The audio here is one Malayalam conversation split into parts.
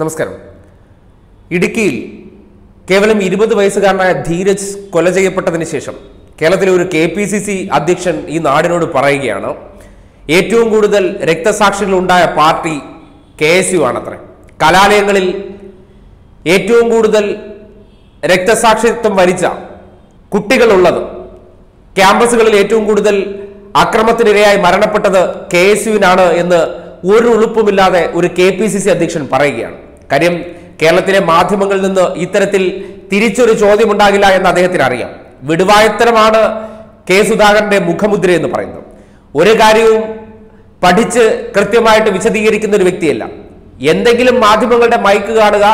നമസ്കാരം. ഇടുക്കിയിൽ കേവലം ഇരുപത് വയസ്സുകാരനായ ധീരജ് കൊല ചെയ്യപ്പെട്ടതിന് ശേഷം കേരളത്തിലെ ഒരു കെ പി സി സി അധ്യക്ഷൻ ഈ നാടിനോട് പറയുകയാണ് ഏറ്റവും കൂടുതൽ രക്തസാക്ഷികൾ ഉണ്ടായ പാർട്ടി കെ എസ് യു ആണത്രേ. കലാലയങ്ങളിൽ ഏറ്റവും കൂടുതൽ രക്തസാക്ഷിത്വം വരിച്ച കുട്ടികളുള്ളത് ക്യാമ്പസുകളിൽ ഏറ്റവും കൂടുതൽ അക്രമത്തിനിരയായി മരണപ്പെട്ടത് കെ എസ് യുവിനാണ് എന്ന് ഒരു ഉളുപ്പുമില്ലാതെ ഒരു കെ പി സി സി അധ്യക്ഷൻ പറയുകയാണ്. കാര്യം കേരളത്തിലെ മാധ്യമങ്ങളിൽ നിന്ന് ഇത്തരത്തിൽ തിരിച്ചൊരു ചോദ്യം ഉണ്ടാകില്ല എന്ന് അദ്ദേഹത്തിന് അറിയാം വിടുവായത്തരമാണ് കെ സുധാകരന്റെ മുഖമുദ്ര എന്ന് പറയുന്നത്. ഒരു കാര്യവും പഠിച്ച് കൃത്യമായിട്ട് വിശദീകരിക്കുന്ന ഒരു വ്യക്തിയല്ല. എന്തെങ്കിലും മാധ്യമങ്ങളുടെ മൈക്ക് കാണുക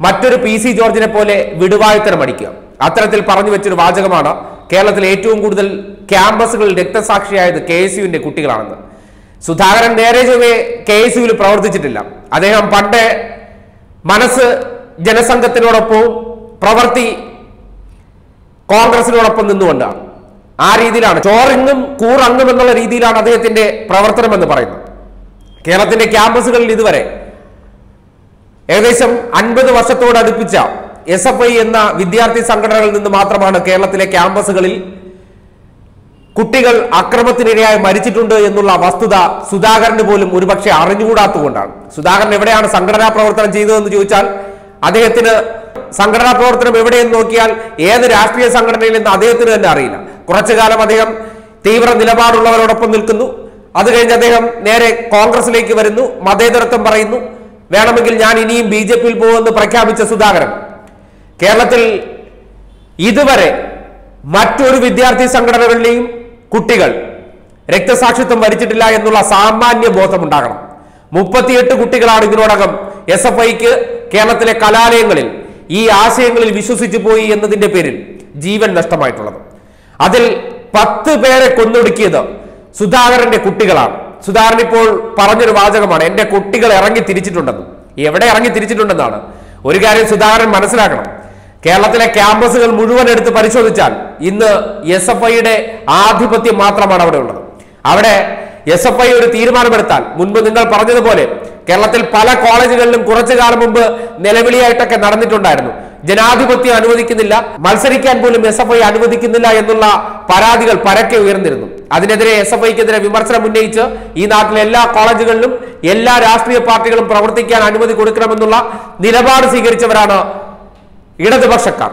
മറ്റൊരു പി സി ജോർജിനെ പോലെ വിടുവായുത്തരം അടിക്കുക. അത്തരത്തിൽ പറഞ്ഞു വെച്ചൊരു വാചകമാണ് കേരളത്തിലെ ഏറ്റവും കൂടുതൽ ക്യാമ്പസുകളിൽ രക്തസാക്ഷിയായത് കെ എസ് യുവിന്റെ കുട്ടികളാണെന്ന്. സുധാകരൻ നേരെ ചൊവ്വേ കെ എസ് യുവിൽ പ്രവർത്തിച്ചിട്ടില്ല. അദ്ദേഹം പണ്ട് മനസ്സ് ജനസംഘത്തിനോടൊപ്പവും പ്രവൃത്തി കോൺഗ്രസിനോടൊപ്പം നിന്നുകൊണ്ടാണ്. ആ രീതിയിലാണ്. ചോറിങ്ങും കൂറങ്ങും എന്നുള്ള രീതിയിലാണ് അദ്ദേഹത്തിന്റെ പ്രവർത്തനം എന്ന് പറയുന്നത്. കേരളത്തിന്റെ ക്യാമ്പസുകളിൽ ഇതുവരെ ഏകദേശം അൻപത് വർഷത്തോടടുപ്പിച്ച എസ് എഫ് ഐ എന്ന വിദ്യാർത്ഥി സംഘടനകളിൽ നിന്ന് മാത്രമാണ് കേരളത്തിലെ ക്യാമ്പസുകളിൽ കുട്ടികൾ അക്രമത്തിനിരയായി മരിച്ചിട്ടുണ്ട് എന്നുള്ള വസ്തുത സുധാകരന് പോലും ഒരുപക്ഷെ അറിഞ്ഞുകൂടാത്തതുകൊണ്ടാണ്. സുധാകരൻ എവിടെയാണ് സംഘടനാ പ്രവർത്തനം ചെയ്തതെന്ന് ചോദിച്ചാൽ അദ്ദേഹത്തിന് സംഘടനാ പ്രവർത്തനം എവിടെയെന്ന് നോക്കിയാൽ ഏത് രാഷ്ട്രീയ സംഘടനയിൽ നിന്ന് അദ്ദേഹത്തിന് തന്നെ അറിയില്ല. കുറച്ചു കാലം അദ്ദേഹം തീവ്ര നിലപാടുള്ളവരോടൊപ്പം നിൽക്കുന്നു. അത് കഴിഞ്ഞ് അദ്ദേഹം നേരെ കോൺഗ്രസിലേക്ക് വരുന്നു മതേതരത്വം പറയുന്നു. വേണമെങ്കിൽ ഞാൻ ഇനിയും ബി ജെ പിയിൽ പോകുമെന്ന് പ്രഖ്യാപിച്ച സുധാകരൻ കേരളത്തിൽ ഇതുവരെ മറ്റൊരു വിദ്യാർത്ഥി സംഘടനകളിലെയും കുട്ടികൾ രക്തസാക്ഷിത്വം വരിച്ചിട്ടില്ല എന്നുള്ള സാമാന്യ ബോധമുണ്ടാകണം. മുപ്പത്തിയെട്ട് കുട്ടികളാണ് ഇതിനോടകം എസ് എഫ് ഐക്ക് കേരളത്തിലെ കലാലയങ്ങളിൽ ഈ ആശയങ്ങളിൽ വിശ്വസിച്ചു പോയി എന്നതിന്റെ പേരിൽ ജീവൻ നഷ്ടമായിട്ടുള്ളത്. അതിൽ പത്ത് പേരെ കൊന്നൊടുക്കിയത് സുധാകരന്റെ കുട്ടികളാണ്. സുധാകരൻ ഇപ്പോൾ പറഞ്ഞൊരു വാചകമാണ് എന്റെ കുട്ടികൾ ഇറങ്ങി തിരിച്ചിട്ടുണ്ടെന്ന്. എവിടെ ഇറങ്ങി തിരിച്ചിട്ടുണ്ടെന്നാണ്. ഒരു കാര്യം സുധാകരൻ മനസ്സിലാക്കണം. കേരളത്തിലെ ക്യാമ്പസുകൾ മുഴുവൻ എടുത്ത് പരിശോധിച്ചാൽ ഇന്ന് എസ് എഫ് ഐയുടെ ആധിപത്യം മാത്രമാണ് അവിടെ ഉള്ളത്. അവിടെ എസ് എഫ് ഐ ഒരു തീരുമാനമെടുത്താൽ മുൻപ് നിങ്ങൾ പറഞ്ഞതുപോലെ കേരളത്തിൽ പല കോളേജുകളിലും കുറച്ചു കാലം മുമ്പ് നിലവിളിയായിട്ടൊക്കെ നടന്നിട്ടുണ്ടായിരുന്നു. ജനാധിപത്യം അനുവദിക്കുന്നില്ല മത്സരിക്കാൻ പോലും എസ് എഫ് ഐ അനുവദിക്കുന്നില്ല എന്നുള്ള പരാതികൾ പരക്കെ ഉയർന്നിരുന്നു. അതിനെതിരെ എസ് എഫ് ഐക്കെതിരെ വിമർശനം ഉന്നയിച്ച് ഈ നാട്ടിലെ എല്ലാ കോളേജുകളിലും എല്ലാ രാഷ്ട്രീയ പാർട്ടികളും പ്രവർത്തിക്കാൻ അനുമതി കൊടുക്കണമെന്നുള്ള നിലപാട് സ്വീകരിച്ചവരാണ് ഇടതുപക്ഷക്കാർ.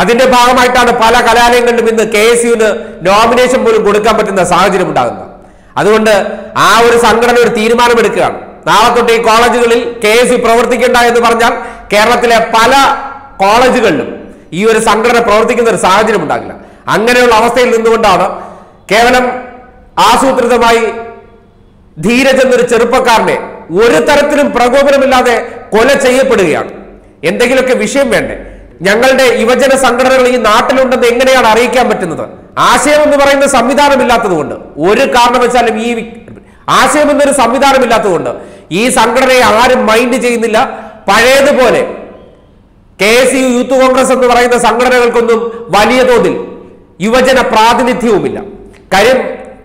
അതിന്റെ ഭാഗമായിട്ടാണ് പല കലാലയങ്ങളിലും ഇന്ന് കെ എസ് യുവിന് നോമിനേഷൻ പോലും കൊടുക്കാൻ പറ്റുന്ന സാഹചര്യം ഉണ്ടാകുന്നത്. അതുകൊണ്ട് ആ ഒരു സംഘടന ഒരു തീരുമാനമെടുക്കുകയാണ്. നാളെ തൊട്ട് ഈ കോളേജുകളിൽ കെ എസ് യു പ്രവർത്തിക്കേണ്ട എന്ന് പറഞ്ഞാൽ കേരളത്തിലെ പല കോളേജുകളിലും ഈ ഒരു സംഘടന പ്രവർത്തിക്കുന്ന ഒരു സാഹചര്യം ഉണ്ടാകില്ല. അങ്ങനെയുള്ള അവസ്ഥയിൽ നിന്നുകൊണ്ടാണ് കേവലം ആസൂത്രിതമായി ധീരജ് എന്നൊരു ചെറുപ്പക്കാരനെ ഒരു തരത്തിലും പ്രകോപനമില്ലാതെ കൊല ചെയ്യപ്പെടുകയാണ്. എന്തെങ്കിലുമൊക്കെ വിഷയം വേണ്ടേ? ഞങ്ങളുടെ യുവജന സംഘടനകൾ ഈ നാട്ടിലുണ്ടെന്ന് എങ്ങനെയാണ് അറിയിക്കാൻ പറ്റുന്നത്? ആശയം എന്ന് പറയുന്ന സംവിധാനമില്ലാത്തതുകൊണ്ട്. ഒരു കാരണവശാലും ഈ ആശയം എന്നൊരു സംവിധാനമില്ലാത്തതുകൊണ്ട് ഈ സംഘടനയെ ആരും മൈൻഡ് ചെയ്യുന്നില്ല. പഴയതുപോലെ K S U youth Congress എന്ന് പറയുന്ന സംഘടനകൾക്കൊന്നും വലിയ തോതിൽ യുവജന പ്രാതിനിധ്യവുമില്ല. കാര്യം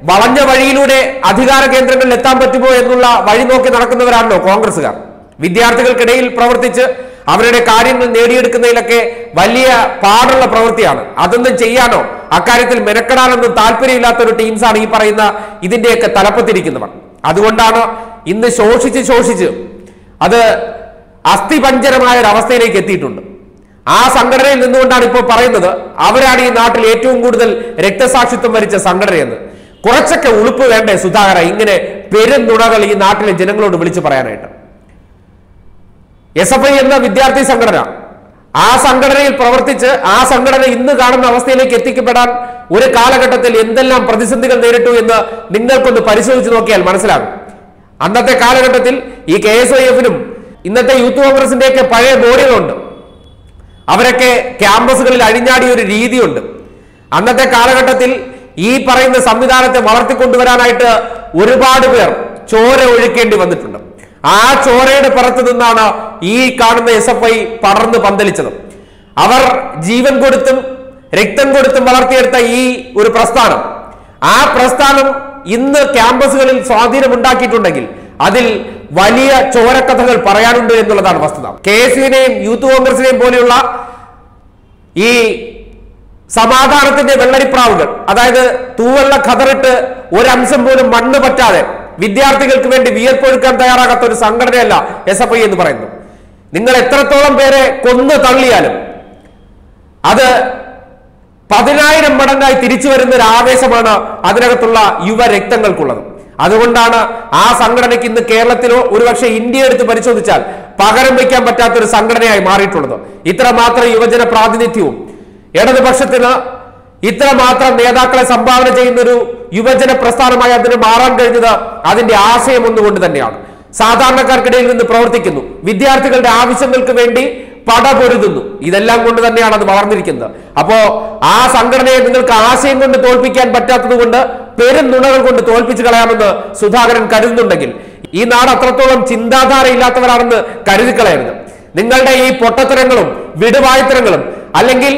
വളഞ്ഞ വഴിയിലൂടെ അധികാര കേന്ദ്രങ്ങളിൽ എത്താൻ പറ്റുമോ എന്നുള്ള വഴി നോക്കി നടക്കുന്നവരാണല്ലോ കോൺഗ്രസ്സുകാർ. വിദ്യാർത്ഥികൾക്കിടയിൽ പ്രവർത്തിച്ച് അവരുടെ കാര്യങ്ങൾ നേടിയെടുക്കുന്നതിലൊക്കെ വലിയ പാടുള്ള പ്രവൃത്തിയാണ്. അതൊന്നും ചെയ്യാനോ അക്കാര്യത്തിൽ മെനക്കെടാനൊന്നും താല്പര്യമില്ലാത്ത ഒരു ടീംസാണ് ഈ പറയുന്ന ഇതിന്റെയൊക്കെ തലപ്പത്തിരിക്കുന്നവർ. അതുകൊണ്ടാണ് ഇന്ന് ശോഷിച്ച് ശോഷിച്ച് അത് അസ്ഥിപഞ്ചരമായ ഒരു അവസ്ഥയിലേക്ക് എത്തിയിട്ടുണ്ട്. ആ സംഘടനയിൽ നിന്നുകൊണ്ടാണ് ഇപ്പോൾ പറയുന്നത് അവരാണ് ഈ നാട്ടിൽ ഏറ്റവും കൂടുതൽ രക്തസാക്ഷിത്വം വരിച്ച സംഘടനയെന്ന്. കുറച്ചൊക്കെ ഉളുപ്പ് വേണ്ടേ സുധാകര? ഇങ്ങനെ പെരുന്നുണകൾ ഈ നാട്ടിലെ ജനങ്ങളോട് വിളിച്ചു പറയാനായിട്ട്. എസ് എഫ് ഐ എന്ന വിദ്യാർത്ഥി സംഘടന. ആ സംഘടനയിൽ പ്രവർത്തിച്ച് ആ സംഘടന ഇന്ന് കാണുന്ന അവസ്ഥയിലേക്ക് എത്തിക്കപ്പെടാൻ ഒരു കാലഘട്ടത്തിൽ എന്തെല്ലാം പ്രതിസന്ധികൾ നേരിട്ടു എന്ന് നിങ്ങൾക്കൊന്ന് പരിശോധിച്ച് നോക്കിയാൽ മനസ്സിലാകും. അന്നത്തെ കാലഘട്ടത്തിൽ ഈ കെ എസ് ഐ എഫിനും ഇന്നത്തെ യൂത്ത് കോൺഗ്രസിന്റെയൊക്കെ പഴയ ബോഡികളുണ്ട്. അവരൊക്കെ ക്യാമ്പസുകളിൽ അഴിഞ്ഞാടിയ ഒരു രീതിയുണ്ട്. അന്നത്തെ കാലഘട്ടത്തിൽ ഈ പറയുന്ന സംവിധാനത്തെ വളർത്തിക്കൊണ്ടുവരാനായിട്ട് ഒരുപാട് പേർ ചോര ഒഴുക്കേണ്ടി വന്നിട്ടുണ്ട്. ആ ചോരയുടെ പുറത്ത് നിന്നാണ് ഈ കാണുന്ന എസ് എഫ് ഐ പടർന്ന് പന്തലിച്ചത്. അവർ ജീവൻ കൊടുത്തും രക്തം കൊടുത്തും വളർത്തിയെടുത്ത ഈ ഒരു പ്രസ്ഥാനം. ആ പ്രസ്ഥാനം ഇന്ന് ക്യാമ്പസുകളിൽ സ്വാധീനമുണ്ടാക്കിയിട്ടുണ്ടെങ്കിൽ അതിൽ വലിയ ചോരക്കഥകൾ പറയാനുണ്ട് എന്നുള്ളതാണ് വസ്തുത. കെ എസ് യുവിനെയും യൂത്ത് കോൺഗ്രസിനെയും പോലെയുള്ള ഈ സമാധാനത്തിന്റെ വെള്ളരിപ്രാവുകൾ അതായത് തൂവെള്ള ഖതറിട്ട് ഒരംശം പോലും മണ്ണ് പറ്റാതെ വിദ്യാർത്ഥികൾക്ക് വേണ്ടി വിയർപ്പൊഴുക്കാൻ തയ്യാറാകാത്ത ഒരു സംഘടനയല്ല എസ് എഫ് ഐ എന്ന് പറയുന്നു നിങ്ങൾ എത്രത്തോളം പേരെ കൊന്നു തള്ളിയാലും അത് പതിനായിരം മടങ്ങായി തിരിച്ചു വരുന്ന ഒരു ആവേശമാണ് അതിനകത്തുള്ള യുവരക്തങ്ങൾക്കുള്ളത്. അതുകൊണ്ടാണ് ആ സംഘടനയ്ക്ക് ഇന്ന് കേരളത്തിലോ ഒരുപക്ഷെ ഇന്ത്യ എടുത്ത് പരിശോധിച്ചാൽ പകരം വയ്ക്കാൻ പറ്റാത്ത ഒരു സംഘടനയായി മാറിയിട്ടുള്ളത്. ഇത്രമാത്രം യുവജന പ്രാതിനിധ്യവും ഇടതുപക്ഷത്തിന് ഇത്രമാത്രം നേതാക്കളെ സംഭാവന ചെയ്യുന്ന ഒരു യുവജന പ്രസ്ഥാനമായി അതിന് മാറാൻ കഴിഞ്ഞത് അതിന്റെ ആശയം ഒന്നുകൊണ്ട് തന്നെയാണ്. സാധാരണക്കാർക്കിടയിൽ നിന്ന് പ്രവർത്തിക്കുന്നു. വിദ്യാർത്ഥികളുടെ ആവശ്യങ്ങൾക്ക് വേണ്ടി പടപൊരുതുന്നു. ഇതെല്ലാം കൊണ്ട് തന്നെയാണ് അത് വളർന്നിരിക്കുന്നത്. അപ്പോ ആ സംഘടനയെ നിങ്ങൾക്ക് ആശയം കൊണ്ട് തോൽപ്പിക്കാൻ പറ്റാത്തത് കൊണ്ട് പെരും നുണകൾ കൊണ്ട് തോൽപ്പിച്ചു കളയാമെന്ന് സുധാകരൻ കരുതുന്നുണ്ടെങ്കിൽ ഈ നാട് അത്രത്തോളം ചിന്താധാരയില്ലാത്തവരാണെന്ന് കരുതി കളയരുത് നിങ്ങളുടെ ഈ പൊട്ടത്തരങ്ങളും വിടുവായുത്തരങ്ങളും അല്ലെങ്കിൽ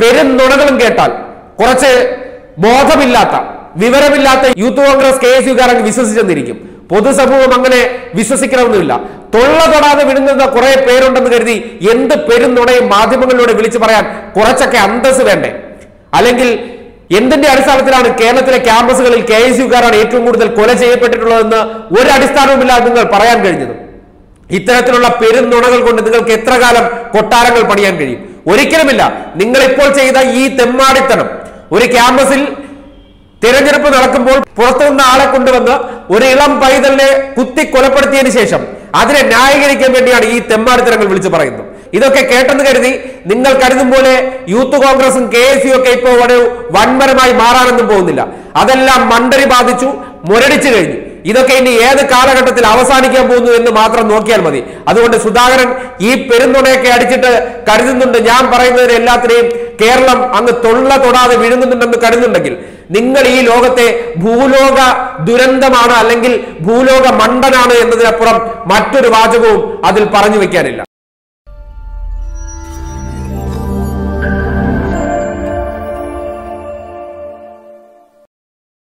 പെരും നുണകളും കേട്ടാൽ കുറച്ച് ബോധമില്ലാത്ത വിവരമില്ലാത്ത യൂത്ത് കോൺഗ്രസ് കെ എസ് യുകാരൻ വിശ്വസിച്ചെന്നിരിക്കും. പൊതുസമൂഹം അങ്ങനെ വിശ്വസിക്കണമെന്നില്ല. തൊള്ള തൊടാതെ വിടുന്ന കുറെ പേരുണ്ടെന്ന് കരുതി എന്ത് പെരുന്നുണയും മാധ്യമങ്ങളിലൂടെ വിളിച്ചു പറയാൻ കുറച്ചൊക്കെ അന്തസ് വേണ്ടേ? അല്ലെങ്കിൽ എന്തിന്റെ അടിസ്ഥാനത്തിലാണ് കേരളത്തിലെ ക്യാമ്പസുകളിൽ കെ എസ് യുക്കാരാണ് ഏറ്റവും കൂടുതൽ കൊല ചെയ്യപ്പെട്ടിട്ടുള്ളതെന്ന് ഒരു അടിസ്ഥാനവുമില്ലാതെ നിങ്ങൾ പറയാൻ കഴിഞ്ഞത്? ഇത്തരത്തിലുള്ള പെരുന്നുണകൾ കൊണ്ട് നിങ്ങൾക്ക് എത്ര കാലം കൊട്ടാരങ്ങൾ പണിയാൻ കഴിയും? ഒരിക്കലുമില്ല. നിങ്ങൾ ഇപ്പോൾ ചെയ്ത ഈ തെമ്മാടിത്തനം. ഒരു ക്യാമ്പസിൽ തിരഞ്ഞെടുപ്പ് നടക്കുമ്പോൾ പുറത്തുനിന്ന് ആളെ കൊണ്ടുവന്ന് ഒരു ഇളം പൈതലിനെ കുത്തി കൊലപ്പെടുത്തിയതിനു ശേഷം അതിനെ ന്യായീകരിക്കാൻ വേണ്ടിയാണ് ഈ തെമ്മാടിത്തരങ്ങൾ വിളിച്ചു പറയുന്നത്. ഇതൊക്കെ കേട്ടെന്ന് കരുതി നിങ്ങൾ കരുതും പോലെ യൂത്ത് കോൺഗ്രസും കെ എസ് ഒക്കെ ഇപ്പോൾ ഒരു വൻമരമായി മാറാനൊന്നും പോകുന്നില്ല. അതെല്ലാം മണ്ടരി ബാധിച്ചു മുരടിച്ചു കഴിഞ്ഞു. ഇതൊക്കെ ഇനി ഏത് കാലഘട്ടത്തിൽ അവസാനിക്കാൻ പോകുന്നു എന്ന് മാത്രം നോക്കിയാൽ മതി. അതുകൊണ്ട് സുധാകരൻ ഈ പെരുന്നുണയൊക്കെ അടിച്ചിട്ട് കരുതുന്നുണ്ട്. ഞാൻ പറയുന്നതിന് എല്ലാത്തിനെയും കേരളം അങ്ങ് തൊള്ള തൊടാതെ വിഴുങ്ങുന്നുണ്ടെന്ന് കരുതുന്നുണ്ടെങ്കിൽ നിങ്ങൾ ഈ ലോകത്തെ ഭൂലോക ദുരന്തമാണ് അല്ലെങ്കിൽ ഭൂലോക മണ്ടനാണ് എന്നതിനപ്പുറം മറ്റൊരു വാചകവും അതിൽ പറഞ്ഞു വെക്കാനില്ല